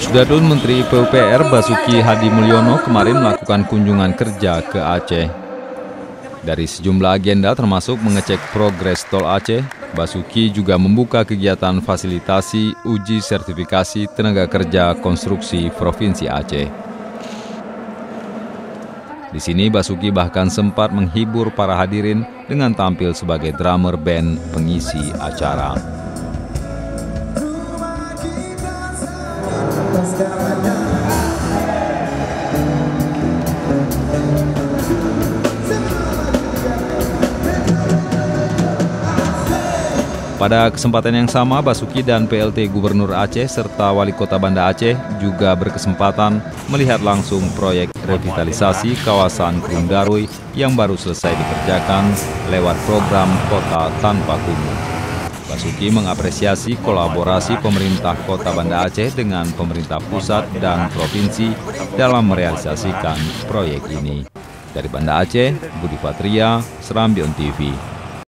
Sudadun Menteri PUPR Basuki Hadi Mulyono kemarin melakukan kunjungan kerja ke Aceh. Dari sejumlah agenda termasuk mengecek progres tol Aceh, Basuki juga membuka kegiatan fasilitasi uji sertifikasi tenaga kerja konstruksi Provinsi Aceh. Di sini Basuki bahkan sempat menghibur para hadirin dengan tampil sebagai drummer band pengisi acara. Pada kesempatan yang sama, Basuki dan PLT Gubernur Aceh serta Wali Kota Banda Aceh juga berkesempatan melihat langsung proyek revitalisasi kawasan Darui yang baru selesai dikerjakan lewat program Kota Tanpa Kumuh. Basuki mengapresiasi kolaborasi pemerintah Kota Banda Aceh dengan pemerintah pusat dan provinsi dalam merealisasikan proyek ini. Dari Banda Aceh, Budi Patria, Serambion TV.